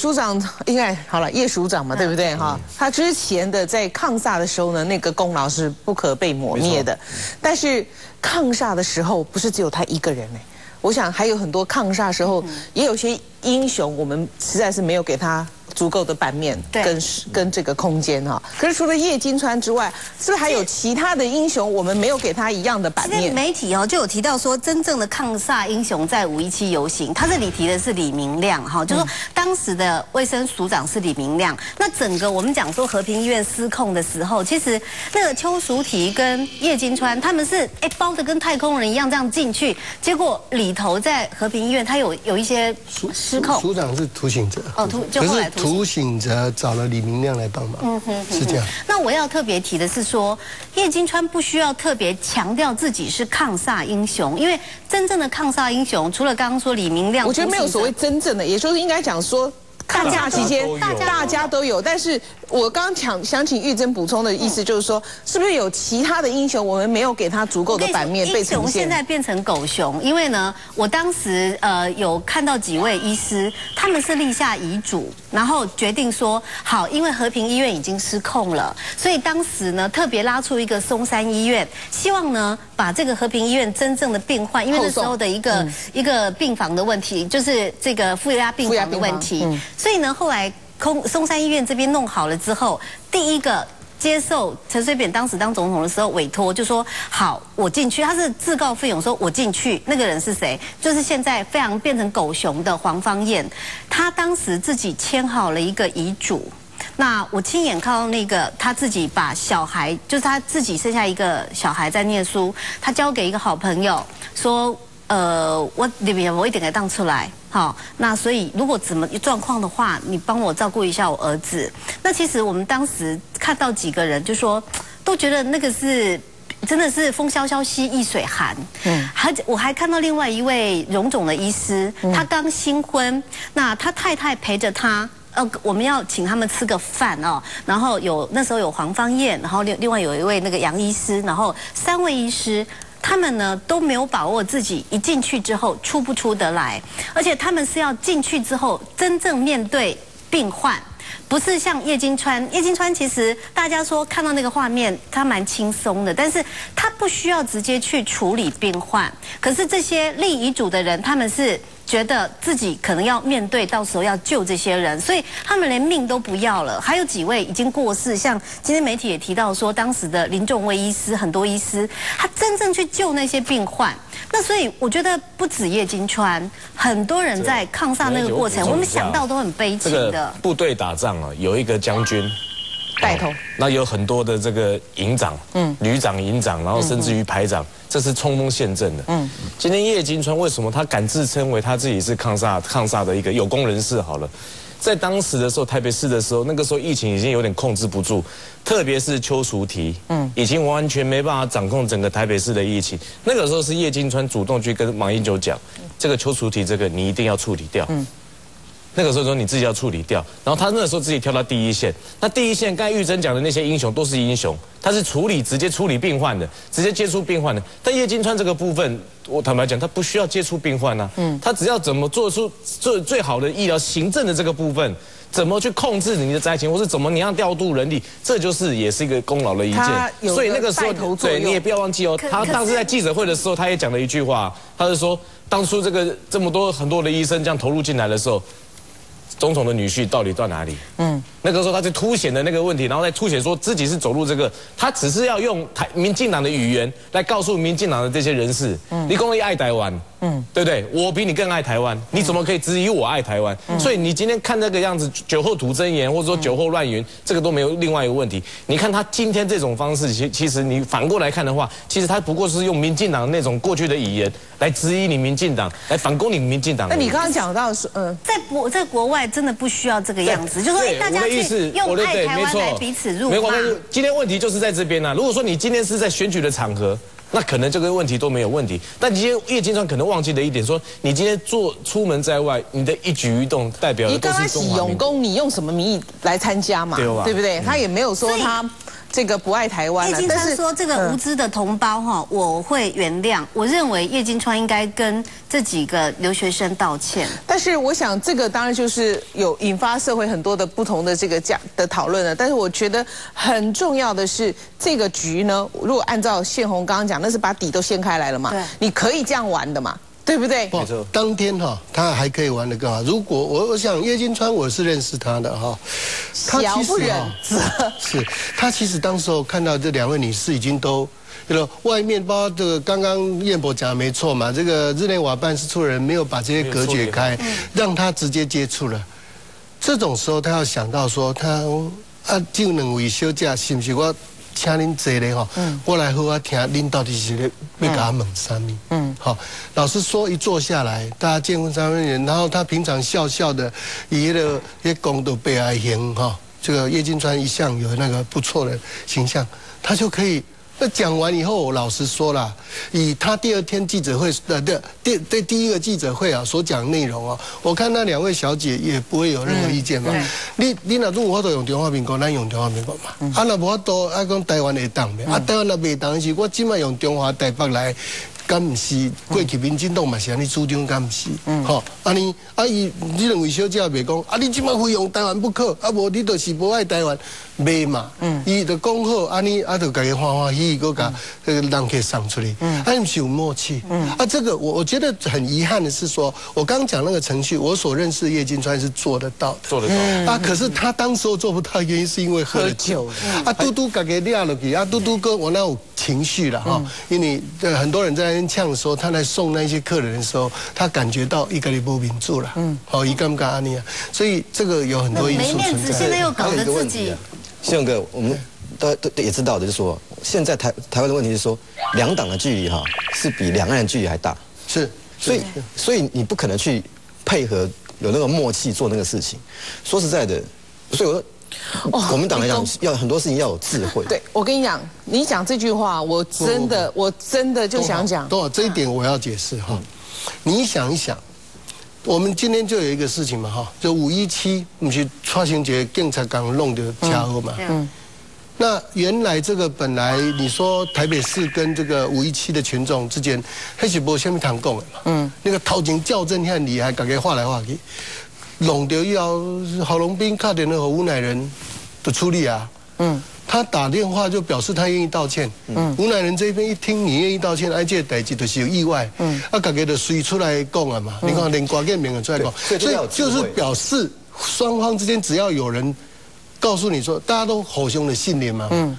署长应该好了，叶署长嘛，对不对？哈？他之前的在抗煞的时候呢，那个功劳是不可被抹灭的。但是抗煞的时候，不是只有他一个人哎，我想还有很多抗煞时候，也有些英雄，我们实在是没有给他。足够的版面跟跟这个空间哈，可是除了叶金川之外，是不是还有其他的英雄？我们没有给他一样的版面。媒体哦就有提到说，真正的抗煞英雄在五一七游行，他这里提的是李明亮哈，就说当时的卫生署长是李明亮。那整个我们讲说和平医院失控的时候，其实那个邱淑媞跟叶金川他们是哎包的跟太空人一样这样进去，结果里头在和平医院他有有一些失控。署长是涂醒哲哦，涂就后来图。苏醒哲找了李明亮来帮忙，嗯哼，是这样。那我要特别提的是说，叶金川不需要特别强调自己是抗煞英雄，因为真正的抗煞英雄，除了刚刚说李明亮，我觉得没有所谓真正的，也就是应该讲说。抗煞期间，大家都有，但是我刚刚想想请玉珍补充的意思就是说，是不是有其他的英雄，我们没有给他足够的版面被呈现？现在变成狗熊，因为呢，我当时呃有看到几位医师，他们是立下遗嘱，然后决定说，好，因为和平医院已经失控了，所以当时呢特别拉出一个松山医院，希望呢把这个和平医院真正的病患，因为那时候的一个一个病房的问题，就是这个负压病房的问题。所以呢，后来空松山医院这边弄好了之后，第一个接受陈水扁当时当总统的时候委托，就说好，我进去。他是自告奋勇说，我进去。那个人是谁？就是现在非常变成狗熊的黄芳燕。他当时自己签好了一个遗嘱。那我亲眼看到那个他自己把小孩，就是他自己生下一个小孩在念书，他交给一个好朋友说。呃，我里面我一点给当出来，好，那所以如果怎么状况的话，你帮我照顾一下我儿子。那其实我们当时看到几个人就说，都觉得那个是真的是风萧萧兮易水寒。嗯，还我还看到另外一位荣总的医师，他刚新婚，那他太太陪着他，呃，我们要请他们吃个饭哦，然后有那时候有黄芳燕，然后另另外有一位那个杨医师，然后三位医师。他们呢都没有把握自己一进去之后出不出得来，而且他们是要进去之后真正面对病患，不是像叶金川。叶金川其实大家说看到那个画面，他蛮轻松的，但是他不需要直接去处理病患。可是这些立遗嘱的人，他们是。觉得自己可能要面对，到时候要救这些人，所以他们连命都不要了。还有几位已经过世，像今天媒体也提到说，当时的林仲威医师，很多医师，他真正去救那些病患。那所以我觉得不止叶金川，很多人在抗煞那个过程，我们想到都很悲情的。部队打仗啊，有一个将军。带头，那有很多的这个营长、嗯，旅长、营长，然后甚至于排长，这是冲锋陷阵的。嗯，今天叶金川为什么他敢自称为他自己是抗煞抗煞的一个有功人士？好了，在当时的时候，台北市的时候，那个时候疫情已经有点控制不住，特别是邱淑媞，嗯，已经完全没办法掌控整个台北市的疫情。那个时候是叶金川主动去跟马英九讲，这个邱淑媞这个你一定要处理掉。嗯。那个时候说你自己要处理掉，然后他那个时候自己跳到第一线。那第一线，刚才玉珍讲的那些英雄都是英雄，他是处理直接处理病患的，直接接触病患的。但叶金川这个部分，我坦白讲，他不需要接触病患呐，嗯，他只要怎么做出最最好的医疗行政的这个部分，怎么去控制你的灾情，或是怎么你要调度人力，这就是也是一个功劳的一件。所以那个时候，对，你也不要忘记哦，他当时在记者会的时候，他也讲了一句话，他是说，当初这个这么多很多的医生这样投入进来的时候。总统的女婿到底到哪里？嗯，那个时候他就凸显的那个问题，然后再凸显说自己是走入这个，他只是要用台民进党的语言来告诉民进党的这些人士，嗯，你公益爱台湾。嗯，对不对？我比你更爱台湾，你怎么可以质疑我爱台湾？所以你今天看那个样子，酒后吐真言，或者说酒后乱云，这个都没有另外一个问题。你看他今天这种方式，其其实你反过来看的话，其实他不过是用民进党那种过去的语言来质疑你民进党，来反攻你民进党。那你刚刚讲到是，呃，在国在国外真的不需要这个样子，就说大家去用爱台湾来彼此入骂。今天问题就是在这边呢。如果说你今天是在选举的场合。那可能这个问题都没有问题，但今天叶金川可能忘记了一点，说你今天做出门在外，你的一举一动代表的都是中华你刚刚洗永功，你用什么名义来参加嘛？对不对？他也没有说他这个不爱台湾叶金川说这个无知的同胞哈，我会原谅。我认为叶金川应该跟这几个留学生道歉。但是我想这个当然就是有引发社会很多的不同的这个价的讨论了。但是我觉得很重要的是这个局呢，如果按照宪宏刚刚讲，那是把底都掀开来了嘛？对，你可以这样玩的嘛？对不对？没错。当天哈，他还可以玩得更好。如果我我想叶金川，我是认识他的哈。小不忍则 是他其实当时候看到这两位女士已经都，了外面包括这个刚刚燕博讲的没错嘛，这个日内瓦办事处的人没有把这些隔绝开，让他直接接触了。这种时候他要想到说，他啊就能维休假，是不是我？请您坐咧吼，我来好好听恁到底是咧要甲我问啥物？嗯，好，老师说一坐下来，大家见过三分人，然后他平常笑笑的，伊个迄公都悲哀型哈，这个叶金川一向有那个不错的形象，他就可以。那讲完以后，我老实说了，以他第二天记者会的的第对第一个记者会啊所讲内容啊，我看那两位小姐也不会有任何意见嘛。你你那如果都用中华民国，咱用中华民国嘛。啊，那无多啊讲台湾会当咩？啊，台湾那袂当是，我今晚用中华台北来。敢毋是过去民进党嘛是安尼主张，敢毋是？吼，安尼啊伊，你认为小姐袂讲，啊你即马非用台湾不可，啊无你就是无爱台湾，袂嘛？伊就讲好，安尼啊就家己欢欢喜喜，个甲个人客送出去，啊唔是有默契？啊这个我我觉得很遗憾的是说，我刚讲那个程序，我所认识叶金川是做得到的，做得到。啊可是他当时候做不到，原因是因为喝酒。啊嘟嘟家己掠落去，啊嘟嘟哥我那有情绪了哈，因为很多人在。呛说他来送那些客人的时候，他感觉到一个礼不民住了，嗯，好一干不干尼啊，所以这个有很多因素存在。现在又搞得自己，信勇哥，我们都都也知道的，就是说现在台台湾的问题是说两党的距离哈是比两岸的距离还大，是，所以所以你不可能去配合有那个默契做那个事情。说实在的，所以我说。国民党来讲，要很多事情要有智慧。对，我跟你讲，你讲这句话，我真的，我真的就想讲。多少这一点我要解释哈。你想一想，我们今天就有一个事情嘛哈，就五一七，你去创新节警察刚弄的家伙嘛。嗯。那原来这个本来你说台北市跟这个五一七的群众之间，黑是波下面谈共的嘛。嗯。那个头前较真很厉害，大家画来画去。弄掉以后，郝龙斌打电话和吴乃仁的处理啊。嗯。他打电话就表示他愿意道歉。嗯。吴乃仁这边一听你愿意道歉，而且代志就是有意外。嗯。啊，大家就随出来讲啊嘛。你看连挂件名人出来讲，所以就是表示双方之间只要有人告诉你说，大家都互相的信念嘛。嗯。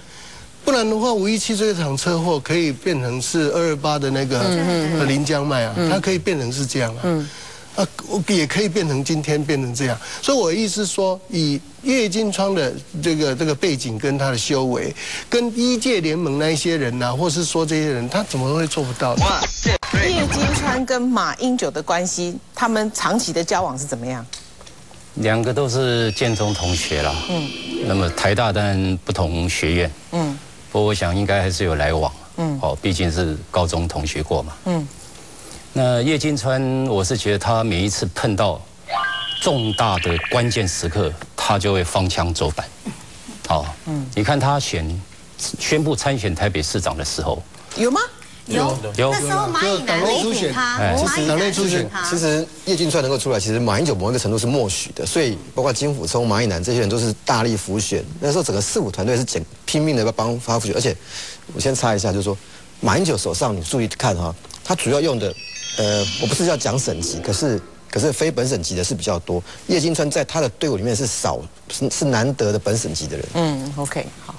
不然的话，五一七这场车祸可以变成是二二八的那个临江麦啊，它可以变成是这样啊。嗯。啊，也可以变成今天变成这样，所以我的意思说，以叶金川的这个这个背景跟他的修为，跟一届联盟那一些人呐，或是说这些人，他怎么会做不到？叶金川跟马英九的关系，他们长期的交往是怎么样？两个都是建中同学了，嗯，那么台大当然不同学院，嗯，不过我想应该还是有来往，嗯，哦，毕竟是高中同学过嘛，嗯。那叶金川，我是觉得他每一次碰到重大的关键时刻，他就会放枪走板。好，嗯，你看他选宣布参选台北市长的时候，有吗？有有。那时候蚂蚁男力挺他，其实党内初选，其实叶金川能够出来，其实马英九某一个程度是默许的，所以包括金辅聪、蚂蚁男这些人都是大力辅选。那时候整个四五团队是整拼命的要帮发辅选，而且我先插一下，就是说马英九手上你注意看哈，他主要用的。呃，我不是要讲省级，可是可是非本省级的是比较多。叶金川在他的队伍里面是少，是是难得的本省级的人。嗯，OK，好。